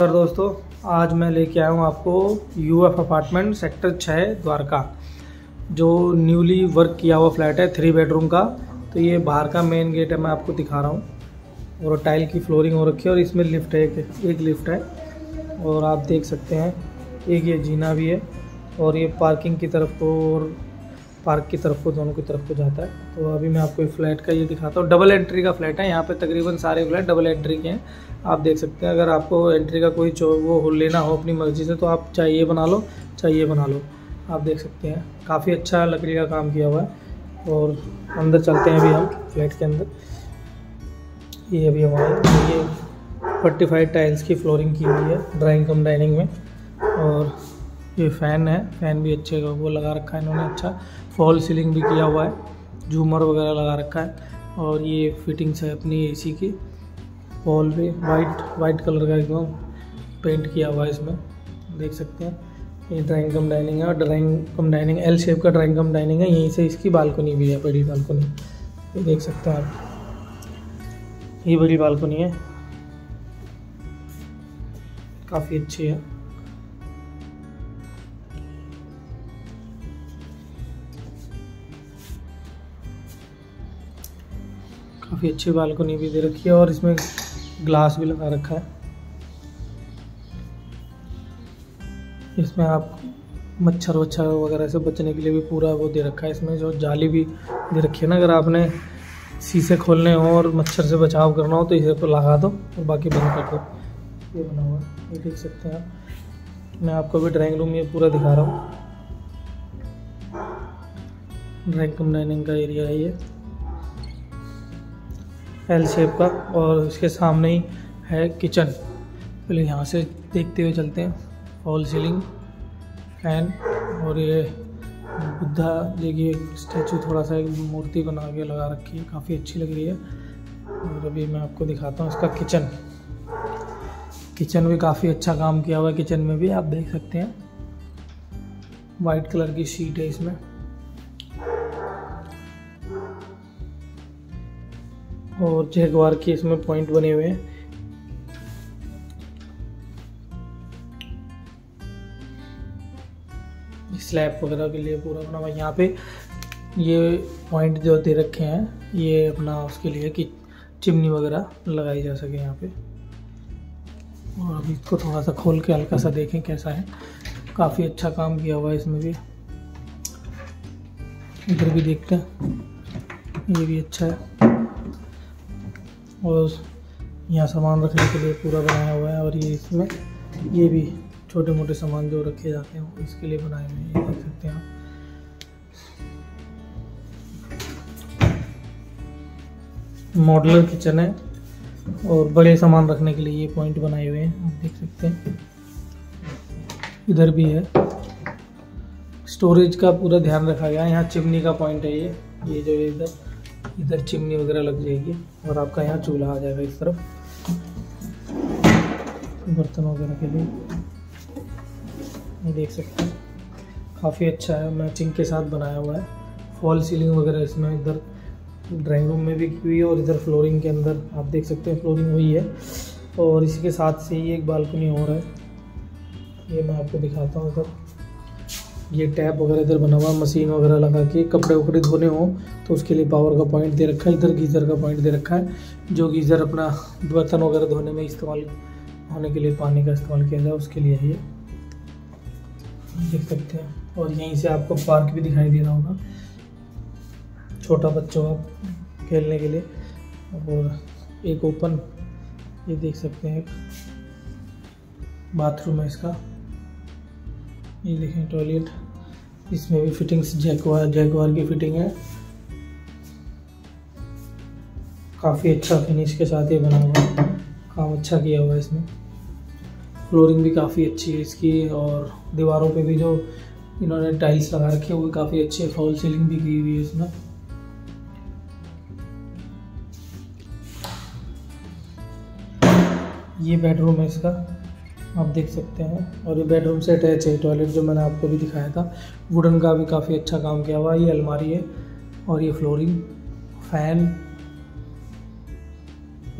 Sir दोस्तों आज मैं लेके आया हूँ आपको यू एफ़ अपार्टमेंट सेक्टर छः द्वारका जो न्यूली वर्क किया हुआ फ्लैट है थ्री बेडरूम का। तो ये बाहर का मेन गेट है मैं आपको दिखा रहा हूँ। और टाइल की फ्लोरिंग हो रखी है और इसमें लिफ्ट है एक, एक लिफ्ट है। और आप देख सकते हैं एक ये जीना भी है और ये पार्किंग की तरफ़ को और पार्क की तरफ़ को, दोनों की तरफ़ को जाता है। तो अभी मैं आपको फ्लैट का ये दिखाता हूँ। डबल एंट्री का फ्लैट है। यहाँ पे तकरीबन सारे फ्लैट डबल एंट्री के हैं। आप देख सकते हैं, अगर आपको एंट्री का कोई वो हो, लेना हो अपनी मर्ज़ी से तो आप चाहे ये बना लो, चाहे ये बना लो। आप देख सकते हैं, काफ़ी अच्छा लकड़ी का काम किया हुआ है। और अंदर चलते हैं अभी हम, फ्लैट के अंदर। ये अभी हमारे, ये फर्टीफाइड टाइल्स की फ्लोरिंग की हुई है ड्राइंग कम डाइनिंग में। और ये फ़ैन है फ़ैन भी अच्छे का वो लगा रखा है इन्होंने अच्छा। फॉल सीलिंग भी किया हुआ है, झूमर वगैरह लगा रखा है और ये फिटिंग्स है अपनी एसी की। वॉल पे वाइट वाइट कलर का एकदम पेंट किया हुआ है इसमें, देख सकते हैं। ये ड्राइंग कम डाइनिंग है और drawing cum dining L shape का ड्राइंग कम डाइनिंग है, यहीं से इसकी बालकनी भी है, बड़ी बालकनी ये देख सकते हैं आप। ये बड़ी बालकनी है। काफ़ी अच्छी है। काफ़ी अच्छी बालकनी भी दे रखी है और इसमें ग्लास भी लगा रखा है। इसमें आप मच्छर वच्छर वगैरह से बचने के लिए भी पूरा वो दे रखा है। इसमें जो जाली भी दे रखी है ना, अगर आपने शीशे खोलने हो और मच्छर से बचाव करना हो तो इसे पर लगा दो और बाकी बंद कर दो। ये बना हुआ ये देख सकते हैं आप। मैं आपको भी ड्राइंग रूम ये पूरा दिखा रहा हूँ। ड्राइंग रूम डाइनिंग का एरिया है ये। एल शेप का और इसके सामने ही है किचन पहले यहाँ से देखते हुए चलते हैं. फॉल सीलिंग फ़ैन और ये बुद्धा देखिए स्टैचू थोड़ा सा एक मूर्ति बना के लगा रखी है. काफ़ी अच्छी लग रही है. और अभी मैं आपको दिखाता हूँ इसका किचन किचन भी काफ़ी अच्छा काम किया हुआ है किचन में भी. आप देख सकते हैं. वाइट कलर की शीट है इसमें. और जैगवार के इसमें पॉइंट बने हुए हैं। स्लैब वगैरह के लिए पूरा बना हुआ यहाँ पे ये पॉइंट जो दे रखे हैं, ये अपना उसके लिए कि चिमनी वगैरह लगाई जा सके यहाँ पे। और अभी इसको थोड़ा सा खोल के हल्का सा देखें कैसा है। काफ़ी अच्छा काम किया हुआ है इसमें भी। इधर भी देखते हैं। ये भी अच्छा है। और यहाँ सामान रखने के लिए पूरा बनाया हुआ है और ये इसमें, ये भी छोटे मोटे सामान जो रखे जाते हैं इसके लिए बनाए हुए हैं देख सकते हैं आप। मॉडलर किचन है और बड़े सामान रखने के लिए ये पॉइंट बनाए हुए हैं, आप देख सकते हैं। इधर भी है। स्टोरेज का पूरा ध्यान रखा गया है, यहाँ चिमनी का पॉइंट है ये ये जो इधर। इधर चिमनी वगैरह लग जाएगी और आपका यहाँ चूल्हा आ जाएगा इस तरफ़। बर्तन वगैरह के लिए। देख सकते हैं। काफ़ी अच्छा है, मैचिंग के साथ बनाया हुआ है। फॉल सीलिंग वगैरह इसमें इधर ड्राइंग रूम में भी की हुई है और इधर फ्लोरिंग के अंदर आप देख सकते हैं फ्लोरिंग हुई है। और इसी के साथ से ही एक बालकनी और है। ये मैं आपको दिखाता हूँ इधर। ये टैप वगैरह इधर बना हुआ मशीन वगैरह लगा के कपड़े वपड़े धोने हो तो उसके लिए पावर का पॉइंट दे रखा है, इधर गीज़र का पॉइंट दे रखा है, जो गीज़र अपना बर्तन वगैरह धोने में इस्तेमाल होने के लिए, पानी का इस्तेमाल किया जाए, उसके लिए ये। देख सकते हैं, और यहीं से आपको पार्क भी दिखाई दे रहा होगा, छोटा बच्चों का खेलने के लिए, और एक ओपन ये देख सकते हैं बाथरूम है इसका। ये देखें टॉयलेट इसमें भी फिटिंग्स जैकवार जैकवार की फिटिंग है। काफ़ी अच्छा फिनिश के साथ ये बना हुआ काम अच्छा किया हुआ है इसमें। फ्लोरिंग भी काफ़ी अच्छी है इसकी और दीवारों पे भी जो इन्होंने टाइल्स लगा रखे है, वो काफ़ी अच्छी है। फॉल सीलिंग भी की हुई है इसमें। ये बेडरूम है इसका। आप देख सकते हैं। और ये बेडरूम से अटैच है टॉयलेट जो मैंने आपको भी दिखाया था। वुडन का भी काफ़ी अच्छा काम किया हुआ है, ये अलमारी है। और ये फ्लोरिंग फ़ैन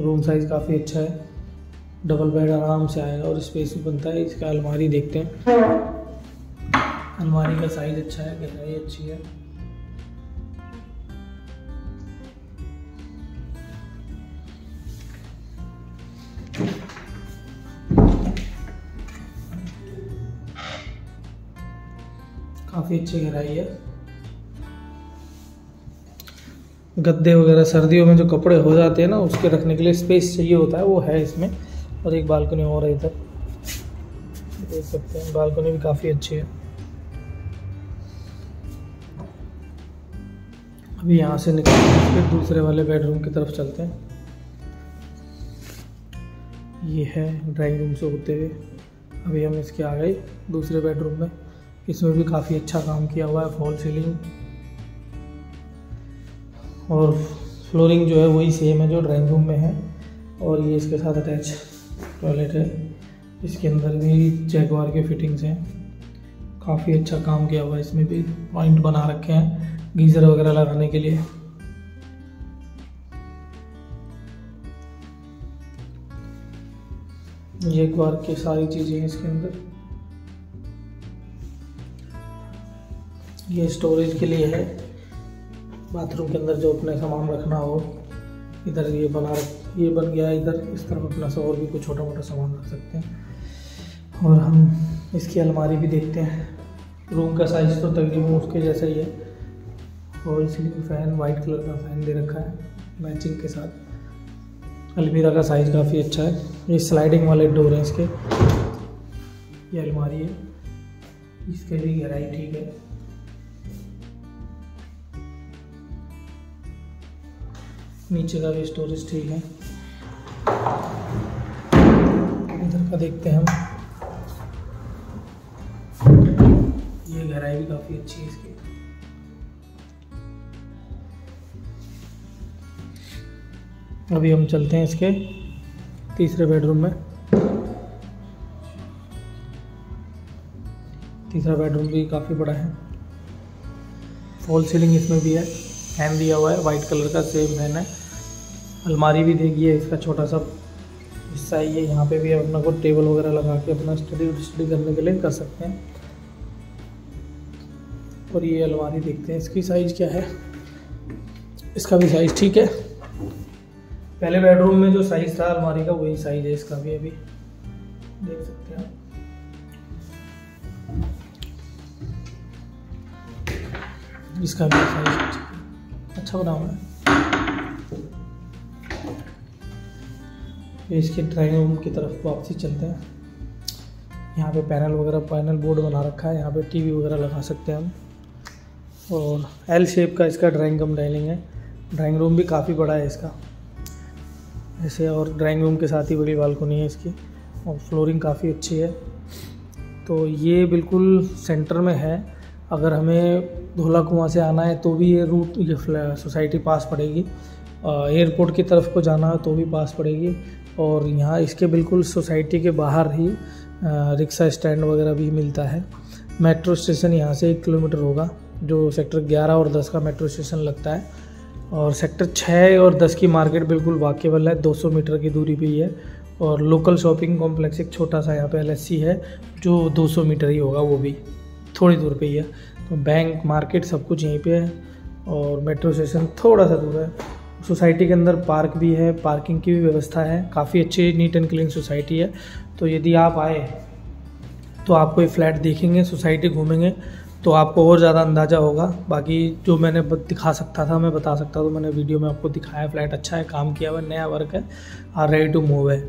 रूम साइज़ काफ़ी अच्छा है। डबल बेड आराम से आएगा और स्पेस भी बनता है, इसका अलमारी देखते हैं। अलमारी का साइज़ अच्छा है, गहराई अच्छी है। काफ़ी अच्छी गहराई है। गद्दे वगैरह, सर्दियों में जो कपड़े हो जाते हैं ना, उसके रखने के लिए स्पेस चाहिए होता है, वो है इसमें। और एक बालकनी और है इधर। देख सकते हैं बालकनी भी काफ़ी अच्छी है। अभी यहाँ से निकल फिर दूसरे वाले बेडरूम की तरफ़ चलते हैं। ये है ड्राइंग रूम से होते हुए। अभी हम इसके आ गए दूसरे बेडरूम में इसमें भी काफ़ी अच्छा काम किया हुआ है फॉल सीलिंग और फ्लोरिंग जो है वही सेम है जो ड्राइंग रूम में है। और ये इसके साथ अटैच टॉयलेट है। इसके अंदर भी जैगवार के फिटिंग्स हैं। काफ़ी अच्छा काम किया हुआ है, इसमें भी पॉइंट बना रखे हैं गीज़र वगैरह लगाने के लिए। जैगवार की सारी चीज़ें हैं इसके अंदर। ये स्टोरेज के लिए है। बाथरूम के अंदर जो अपने सामान रखना हो, इधर ये बना रख, ये बन गया इधर, इस तरफ़ अपना सा और भी कुछ छोटा मोटा सामान रख सकते हैं। और हम इसकी अलमारी भी देखते हैं। रूम का साइज़ तो तकरीबन उसके जैसा ही है। और इसलिए फ़ैन वाइट कलर का फ़ैन दे रखा है मैचिंग के साथ। अलमीरा का साइज़ काफ़ी अच्छा है। ये स्लाइडिंग वाले डोर हैं इसके। ये अलमारी है। इसके भी गहराई ठीक है। नीचे का भी स्टोरेज ठीक है। इधर का देखते हैं हम। ये गहराई भी काफ़ी अच्छी है इसकी। अभी हम चलते हैं इसके तीसरे बेडरूम में। तीसरा बेडरूम भी काफ़ी बड़ा है। फॉल सीलिंग इसमें भी है। फ़ैन दिया हुआ है, वाइट कलर का सेम फ़ैन है अलमारी भी देखिए इसका छोटा सा हिस्सा ही है, यहाँ पे भी अपना को टेबल वगैरह लगा के अपना स्टडी स्टडी करने के लिए कर सकते हैं। और ये अलमारी देखते हैं, इसकी साइज़ क्या है? इसका भी साइज़ ठीक है। पहले बेडरूम में जो साइज़ था अलमारी का, वही साइज़ है इसका भी अभी। देख सकते हैं इसका भी साइज़ अच्छा बना हुआ है फिर इसके ड्राइंग रूम की तरफ़ वापसी चलते हैं। यहाँ पे पैनल वगैरह, पैनल बोर्ड बना रखा है। यहाँ पे टीवी वगैरह लगा सकते हैं हम। और एल शेप का इसका ड्राइंग कम डाइनिंग है। ड्राइंग रूम भी काफ़ी बड़ा है इसका। ऐसे और ड्राइंग रूम के साथ ही बड़ी बालकोनी है इसकी। और फ्लोरिंग काफ़ी अच्छी है। तो ये बिल्कुल सेंटर में है। अगर हमें धोला कुआँ से आना है तो भी ये रूट ये सोसाइटी पास पड़ेगी। एयरपोर्ट की तरफ़ को जाना है तो भी पास पड़ेगी। और यहाँ इसके बिल्कुल सोसाइटी के बाहर ही रिक्शा स्टैंड वगैरह भी मिलता है। मेट्रो स्टेशन यहाँ से एक किलोमीटर होगा, जो सेक्टर 11 और 10 का मेट्रो स्टेशन लगता है। और सेक्टर 6 और 10 की मार्केट बिल्कुल वाकेबल है 200 मीटर की दूरी पे ही है। और लोकल शॉपिंग कॉम्प्लेक्स एक छोटा सा यहाँ पे एल है, जो 200 मीटर ही होगा वो भी। थोड़ी दूर पे ही है। तो बैंक मार्केट सब कुछ यहीं पे है और मेट्रो स्टेशन थोड़ा सा दूर है। सोसाइटी के अंदर पार्क भी है पार्किंग की भी व्यवस्था है। काफ़ी अच्छी नीट एंड क्लीन सोसाइटी है। तो यदि आप आए तो आप कोई फ्लैट देखेंगे सोसाइटी घूमेंगे तो आपको और ज़्यादा अंदाज़ा होगा। बाकी जो मैंने दिखा सकता था, मैं बता सकता तो मैंने वीडियो में आपको दिखाया फ्लैट अच्छा है, काम किया हुआ है, नया वर्क है, और रेडी टू मूव है।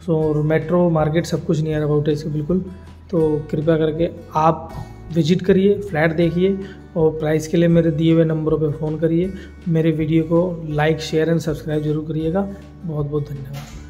सो मेट्रो मार्केट सब कुछ नियर अबाउट है इसके बिल्कुल। तो कृपया करके आप विज़िट करिए, फ्लैट देखिए और प्राइस के लिए मेरे दिए हुए नंबरों पर फ़ोन करिए। मेरे वीडियो को लाइक शेयर एंड सब्सक्राइब ज़रूर करिएगा। बहुत बहुत धन्यवाद।